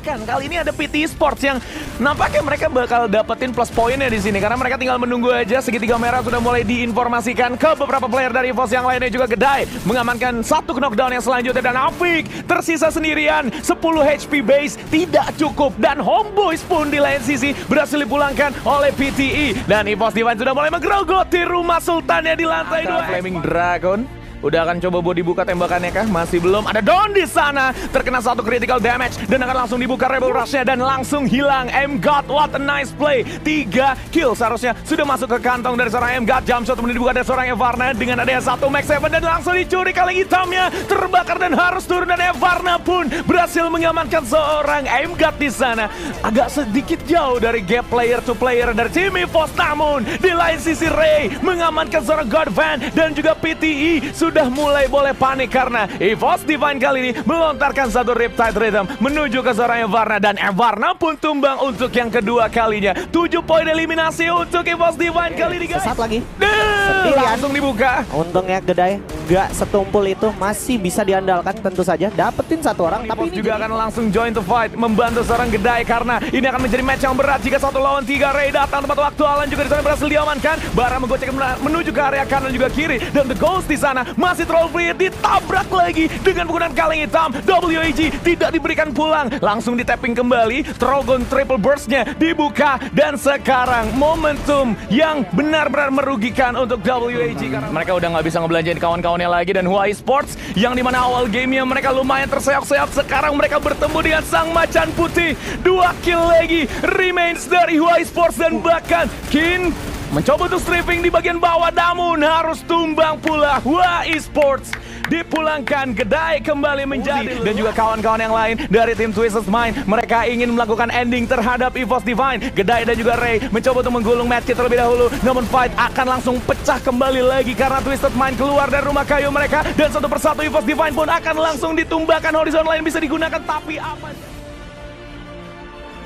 bahkan kali ini ada PT Sports yang nampaknya mereka bakal dapetin plus poinnya di sini. Karena mereka tinggal menunggu aja segitiga merah sudah mulai diinformasikan ke beberapa player dari EVOS yang lainnya. Juga Gedai mengamankan satu knockdown yang selanjutnya. Dan Afik tersisa sendirian. 10 HP base tidak cukup. Dan Homeboys pun di lain sisi berhasil dipulangkan oleh PTE dan EVOS Divine sudah mulai menggerogoti rumah sultannya di lantai dua. Flaming Dragon Udah akan coba buat dibuka tembakannya kah? Masih belum. Ada Don di sana. Terkena satu critical damage. Dan akan langsung dibuka Rebel Rush-nya. Dan langsung hilang. M God, what a nice play. Tiga kill seharusnya sudah masuk ke kantong dari seorang M God. Jump shot kemudian dibuka dari seorang Evarna. Dengan adanya satu Max 7. Dan langsung dicuri kaleng hitamnya. Terbakar dan harus turun. Dan Evarna pun berhasil mengamankan seorang M God di sana. Agak sedikit jauh dari gap player to player dari tim EVOS. Namun di lain sisi Ray mengamankan seorang God Van. Dan juga PTE sudah mulai boleh panik karena EVOS Divine kali ini melontarkan satu Riptide Rhythm menuju ke seorang Evarna dan Evarna pun tumbang untuk yang kedua kalinya. 7 poin eliminasi untuk EVOS Divine kali ini guys. Sesat lagi. Duh, langsung dibuka. Untungnya Gedai gak setumpul itu masih bisa diandalkan tentu saja. Dapetin satu orang tapi ini juga jadi... akan langsung join the fight membantu seorang Gedai karena ini akan menjadi match yang berat jika satu lawan tiga Ray datang tempat waktu Alan juga di sana berhasil diamankan. Bara menggocek menuju ke area kanan juga kiri dan the Ghost di sana masih troll free ditabrak lagi dengan menggunakan kaleng hitam. WAG tidak diberikan pulang langsung di tapping kembali. Trogon triple burstnya dibuka dan sekarang momentum yang benar-benar merugikan untuk WAG karena mereka udah nggak bisa ngebelanjain kawan-kawan lagi dan Huawei Sports yang di mana awal gamenya mereka lumayan terseok-seok sekarang mereka bertemu dengan sang macan putih. Dua kill lagi remains dari Huawei Sports dan bahkan Kin mencoba untuk stripping di bagian bawah namun harus tumbang pula Huawei Sports dipulangkan Gedai kembali menjadi. Dan juga kawan-kawan yang lain dari tim Twisted Mind mereka ingin melakukan ending terhadap EVOS Divine. Gedai dan juga Ray mencoba untuk menggulung match terlebih dahulu. Namun fight akan langsung pecah kembali lagi karena Twisted Mind keluar dari rumah kayu mereka. Dan satu persatu EVOS Divine pun akan langsung ditumbahkan horizon lain bisa digunakan tapi apa?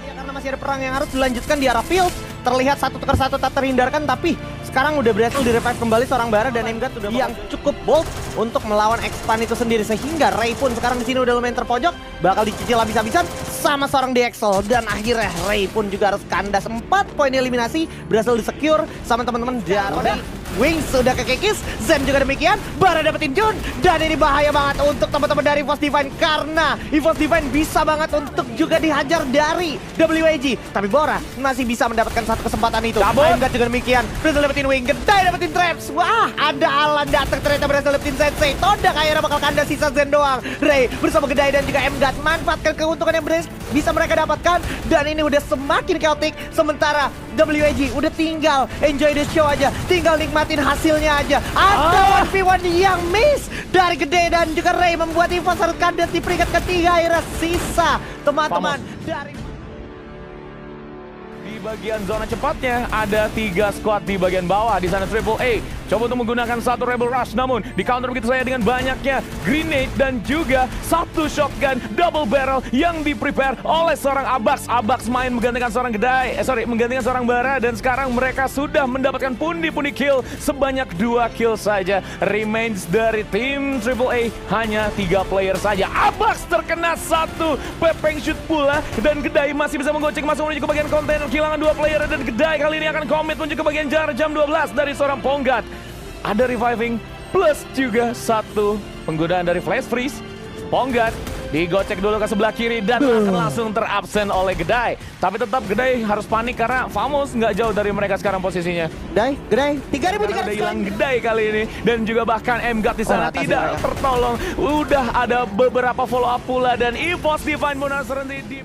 Ya, karena masih ada perang yang harus dilanjutkan di arah field. Terlihat satu tukar satu tak terhindarkan tapi sekarang udah berhasil di revive kembali seorang Bara dan Emgat udah yang cukup bold untuk melawan Expand itu sendiri. Sehingga Ray pun sekarang di sini udah lumayan terpojok bakal dicicil habis-habisan sama seorang DXL dan akhirnya Ray pun juga harus kandas. 4 poin eliminasi berhasil di-secure sama teman-teman dari Wings sudah kekikis, Zen juga demikian, Bara dapetin Jun, dan ini bahaya banget untuk teman-teman dari EVOS Divine karena EVOS Divine bisa banget untuk juga dihajar dari WAG. Tapi Bora masih bisa mendapatkan satu kesempatan itu. Cabut. Enggak juga demikian, berhasil dapetin Wing, Gedai dapetin Traps. Wah, ada Alan datang ternyata berhasil dapetin Sensei. Todak akhirnya bakal kanda sisa Zen doang. Ray bersama Gedai dan juga Emgat manfaatkan keuntungan yang bisa mereka dapatkan dan ini udah semakin chaotic sementara WAG udah tinggal enjoy the show aja tinggal nikmatin hasilnya aja. Ada Ah. 1v1 yang miss dari Gede dan juga Ray membuat EVOS harus kandas di peringkat ketiga akhirnya sisa. Teman-teman dari Di bagian zona cepatnya ada tiga squad di bagian bawah di sana Triple A. Coba untuk menggunakan satu Rebel Rush namun di counter begitu saja dengan banyaknya grenade dan juga satu shotgun double barrel yang di prepare oleh seorang Abax. Abax main menggantikan seorang Gedai, eh sorry menggantikan seorang Bara dan sekarang mereka sudah mendapatkan pundi-pundi kill sebanyak dua kill saja. Remains dari tim Triple A hanya tiga player saja. Abax terkena satu pepeng shoot pula dan Gedai masih bisa menggocek masuk menuju ke bagian kontainer kehilangan dua player dan Gedai kali ini akan komit menuju ke bagian jar jam 12 dari seorang Ponggat. Ada reviving plus juga satu penggunaan dari flash freeze. Ponggat digocek dulu ke sebelah kiri dan akan langsung terabsen oleh Gedai. Tapi tetap Gedai harus panik karena Famos nggak jauh dari mereka sekarang posisinya. Gedai, Gedai, 3000 Karena ada hilang Gedai kali ini dan juga bahkan Mgat di sana Oh, tidak mereka. tertolong. Udah ada beberapa follow up pula dan EVOS Divine Bonus di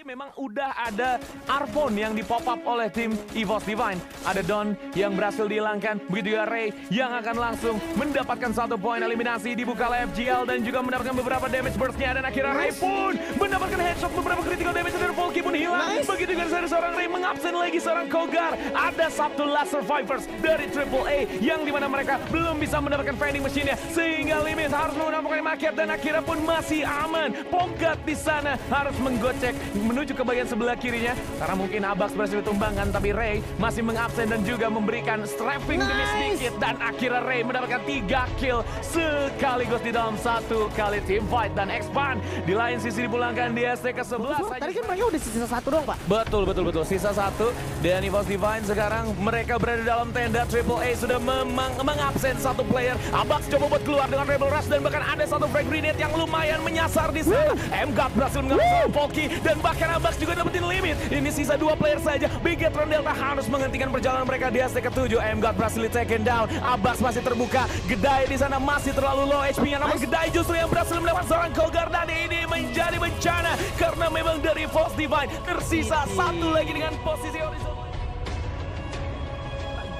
Kecuali memang udah ada Arpon yang di pop up oleh tim EVOS Divine. Ada Don yang berhasil dihilangkan, begitu juga Ray yang akan langsung mendapatkan satu poin eliminasi dibuka oleh FGL dan juga mendapatkan beberapa damage burstnya dan akhirnya Ray pun mendapatkan headshot beberapa critical damage Volky pun hilang. Nice. Begitu juga dari seorang Ray mengabsen lagi seorang Kogar. Ada satu last survivors dari Triple A yang di mana mereka belum bisa mendapatkan vending machine-nya sehingga limit harus menggunakan Market dan akhirnya pun masih aman. Ponggat di sana harus menggocek menuju ke bagian sebelah kirinya. Karena mungkin Abax berhasil ditumbangkan, tapi Ray masih mengabsen dan juga memberikan strapping demi Nice. sedikit. Dan akhirnya Ray mendapatkan tiga kill sekaligus di dalam satu kali team fight. Dan expand di lain sisi dipulangkan di ST ke-11. Tadi kan mereka udah sisa satu dong, Pak. Betul, betul, betul. Sisa satu. Dan EVOS Divine sekarang mereka berada dalam tenda. Triple A sudah memang mengabsen satu player. Abax coba buat keluar dengan Rebel Rush. Dan bahkan ada satu frag grenade yang lumayan menyasar di sana. MGUT berhasil mengambil Polki. Dan bahkan Abax juga dapetin limit. Ini sisa dua player saja. Bigetron Delta harus menghentikan perjalanan mereka di ST ke-7. MGUT berhasil taken down. Abax masih terbuka. Gedai di sana masih terlalu low HP-nya. Namun Gedai justru yang berhasil mendapat seorang Kogar. Dan ini menjadi bencana. Karena memang dari Force Divine tersisa satu lagi dengan posisi horizontal.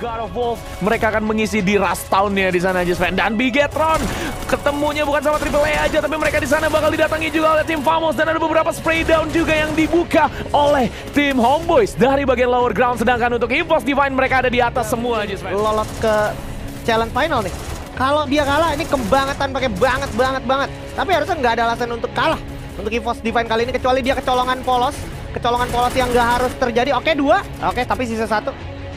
God of Wolf mereka akan mengisi di Rust Town-nya di sana Jisven dan Bigetron ketemunya bukan sama Triple A aja tapi mereka di sana bakal didatangi juga oleh tim Famos dan ada beberapa spray down juga yang dibuka oleh tim Homeboys dari bagian lower ground sedangkan untuk EVOS Divine mereka ada di atas semua Jisven lolos ke challenge final nih. Kalau dia kalah ini kebangetan pakai banget banget banget. Tapi harusnya nggak ada alasan untuk kalah untuk EVOS Divine kali ini kecuali dia kecolongan polos, kecolongan polos yang nggak harus terjadi. Oke dua, oke tapi sisa satu.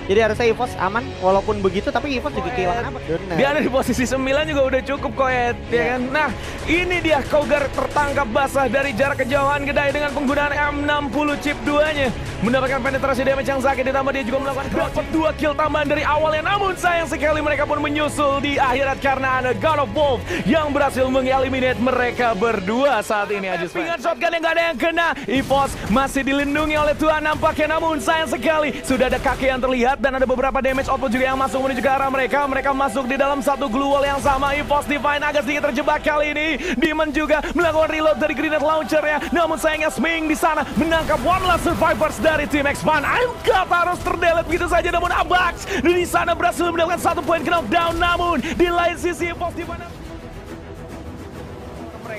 Jadi harusnya EVOS aman walaupun begitu tapi EVOS juga kehilangan apa? Dia ada di posisi 9 juga udah cukup kok Ed, ya Iya. kan? Nah, ini dia Kogar tertangkap basah dari jarak kejauhan Gedai dengan penggunaan M60 chip 2-nya. Mendapatkan penetrasi damage yang sakit ditambah dia juga melakukan dapat 2 kill tambahan dari awalnya. Namun sayang sekali mereka pun menyusul di akhirat karena ada God of Wolf yang berhasil mengeliminate mereka berdua saat ini Ajis. Dengan shotgun yang gak ada yang kena, EVOS masih dilindungi oleh Tuhan nampaknya. Namun sayang sekali sudah ada kaki yang terlihat dan ada beberapa damage output juga yang masuk menuju ke arah mereka. Mereka masuk di dalam satu glue wall yang sama. EVOS Divine agak sedikit terjebak kali ini. Demon juga melakukan reload dari grenade launchernya. Namun sayangnya Sming di sana menangkap one last survivors dari tim Expand. Angkat harus terdelete begitu saja namun Abax di sana berhasil mendapatkan satu poin knockdown. Namun di lain sisi EVOS Divine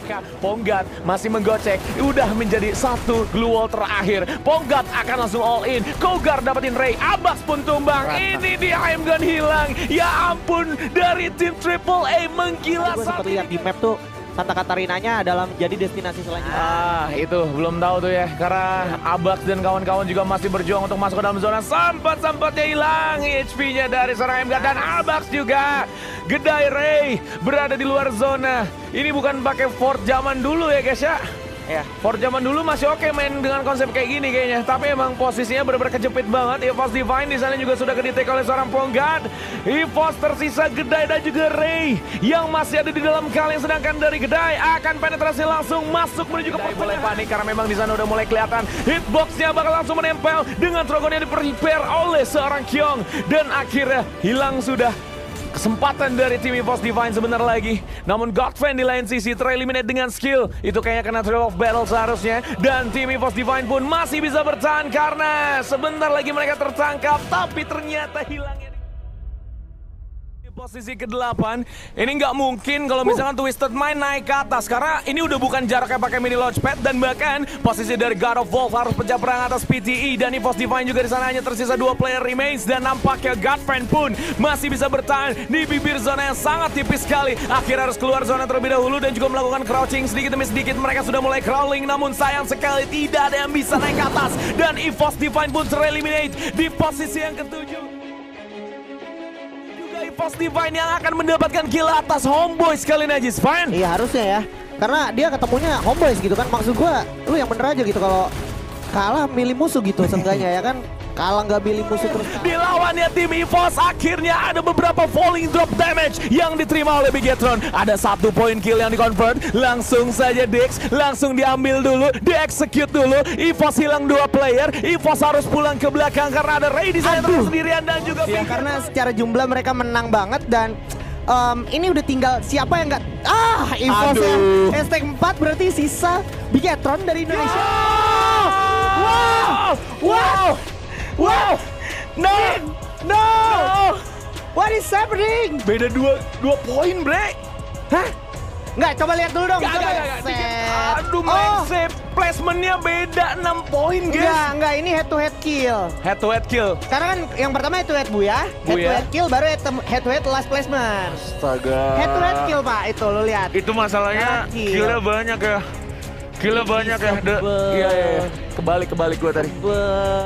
mereka Ponggat masih menggocek udah menjadi satu glue wall terakhir. Ponggat akan langsung all in. Kogar dapetin Ray Abbas pun tumbang. Rata. ini dia Aim Gun hilang. Ya ampun dari tim Triple A menggila saat lihat ini. di map tuh Santa Catarinanya adalah menjadi destinasi selanjutnya. Ah, itu belum tahu tuh ya. Karena Abax dan kawan-kawan juga masih berjuang untuk masuk ke dalam zona. Sempat-sempatnya hilang HP-nya dari seorang MG dan Abax juga. Gedai Ray berada di luar zona. Ini bukan pakai Fort zaman dulu ya guys ya. Ya. Fort zaman dulu masih oke main dengan konsep kayak gini kayaknya. Tapi emang posisinya benar-benar kejepit banget. EVOS Divine di sana juga sudah kedetek oleh seorang Ponggad. EVOS tersisa Gedai dan juga Ray yang masih ada di dalam kalian. Sedangkan dari Gedai akan penetrasi langsung masuk menuju ke pertengahan. mulai panik karena memang di sana udah mulai kelihatan hitboxnya bakal langsung menempel dengan Trogon yang di-prepare oleh seorang Kyong. Dan akhirnya hilang sudah Kesempatan dari tim EVOS Divine sebentar lagi. Namun Godfan di lain sisi tereliminate dengan skill. Itu kayaknya kena thrill of battle seharusnya. Dan tim EVOS Divine pun masih bisa bertahan karena sebentar lagi mereka tertangkap. Tapi ternyata hilangnya. Posisi ke-8 ini nggak mungkin kalau misalkan Twisted Mind naik ke atas karena ini udah bukan jaraknya pakai mini launchpad dan bahkan posisi dari God of Wolf harus pecah perang atas PTE dan EVOS Divine juga di sana hanya tersisa dua player remains dan nampaknya Godfriend pun masih bisa bertahan di bibir zona yang sangat tipis sekali. Akhirnya harus keluar zona terlebih dahulu dan juga melakukan crouching sedikit demi sedikit. Mereka sudah mulai crawling namun sayang sekali tidak ada yang bisa naik ke atas. Dan EVOS Divine pun tereliminate di posisi yang ketujuh EVOS Divine yang akan mendapatkan kill atas Homeboys kali ini Ajis Fine. Iya harusnya ya. Karena dia ketemunya homeboys gitu kan. Maksud gua lu yang bener aja gitu kalau kalah milih musuh gitu seenggaknya ya kan. Kalah nggak milih musuh terus. Dilawannya tim EVOS akhirnya ada beberapa falling drop damage yang diterima oleh Bigetron. Ada satu poin kill yang dikonvert. Langsung saja Dix langsung diambil dulu, di-execute dulu. EVOS hilang dua player. EVOS harus pulang ke belakang karena ada Ray di sana terus sendirian dan juga Ya karena secara jumlah mereka menang banget dan em, ini udah tinggal siapa yang nggak ah EVOS ya. Hashtag 4 berarti sisa Bigetron dari Indonesia. Wow! Wow! Wow! No! No! What is happening? Beda dua dua poin, Bre. Hah? Nggak, coba lihat dulu dong. Gak, coba. gak, gak, gak. Aduh, Oh, mindset. Placementnya beda 6 poin, guys. Enggak, enggak, ini head to head kill. Head to head kill. Karena kan yang pertama head to head bu ya. Head to Buya. head kill baru head to head, to head last placement. Astaga. Head to head kill pak, itu lo lihat. Itu masalahnya kill. killnya banyak ya. Gila banyak ya. Iya, iya, iya. Kebalik, kebalik gue tadi. Be-